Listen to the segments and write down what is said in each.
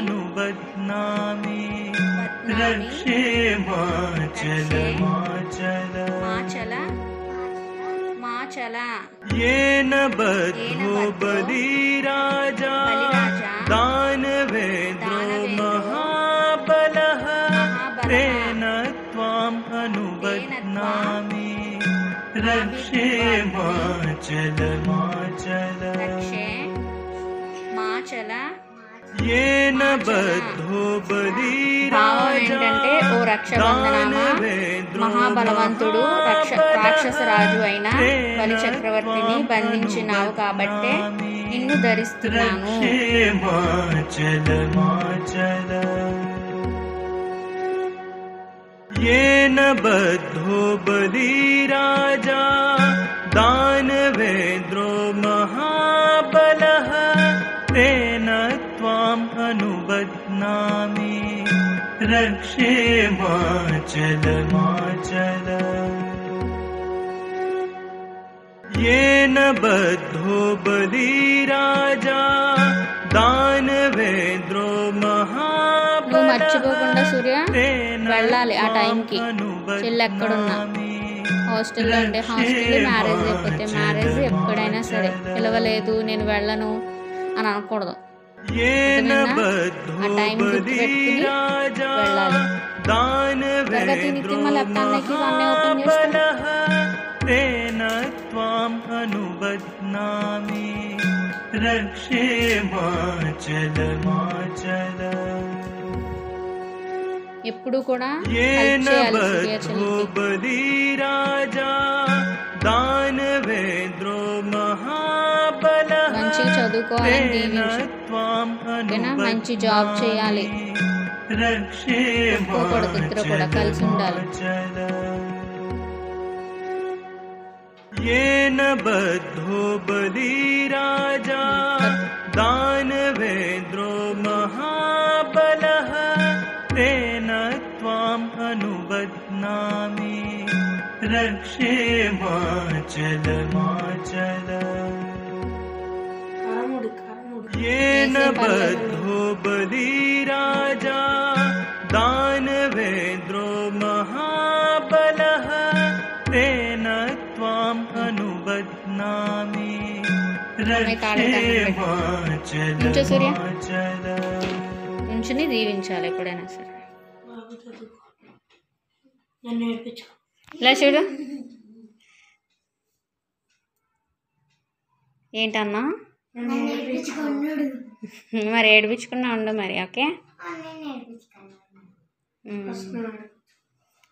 अनुबध्नामि रक्षे मा चल माचल माचल। येन बद्धो बलिराजा। वेदो महाबलः। तेन त्वाम् अनुबध्नामि। रक्षे मा चल माचल। భావం बलिराजा ఏంటంటే ఓ రక్షబంధనామ दानवेन्द्रो మహాబలవంతుడు రక్ష రాక్షసరాజు అయిన तेन బలి చక్రవర్తిని त्वाम् బంధించినావు కాబట్టే अनुबध्नामि నిన్ను ధరిస్తున్నాను रक्षे माचल माचल येन बद्धो बलिराजा दानवेन्द्रो अनुबध्नामि रक्षे माचल माचल येन बद्धो बलिराजा दानवेन्द्रो నువ్వు మర్చిపోకుండా महाबलः సూర్య तेन వెళ్ళాలి ఆ టైంకి त्वाम् చెల్లి ఎక్కడున్నా अनुबध्नामि హాస్టల్లో ఉంటే హాస్టల్ మ్యారేజ్ అయిపోతే మ్యారేజ్ ఎప్పుడైనా సరే పిలవలేదు నేను వెళ్ళను అని అనకూడదు ప్రగతిని తిమ్మలక్కన్నకి వమ్మె ఓపెన్ చేస్తాను రక్షే మాచల మాచల. ఎప్పుడు కూడా రాజా దానవేద్రో మహా చదువుకోవాలని तेन దీవించు त्वाम् ఓకేనా మంచి జాబ్ చేయాలి अनुबध्नामि रक्षे ఒప్పుకోకూడదు ఇద్దరు కూడా కలిసి ఉండాలి माचल येन बद्धो बलिराजा दानवेन्द्रो महाबलः तेन त्वाम् अनुबध्नामि रक्षे माचल माचल येन बद्धो बलिराजा दानवेन्द्रो महाबलः तेन त्वाम् अनुबध्नामि रक्षे माचल నుంచో సూర్య. माचल నుంచుని దీవించాలి ఎప్పుడైనా సరే నన్ను నేర్పించు ఇలా చూడు ఏంటన్నా నన్ను నేర్పించుకున్నాడు మరి ఏడిపించుకున్నా ఉండు మరి ఓకే.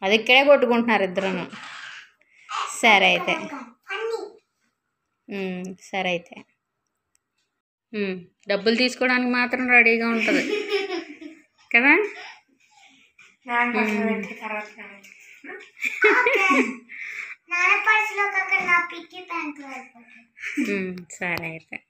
అది ఇక్కడే కొట్టుకుంటున్నారు ఇద్దరును. సరే అయితే. సరే అయితే. డబ్బులు తీసుకోవడానికి మాత్రం రెడీగా ఉంటుంది. కదా? సరే అయితే.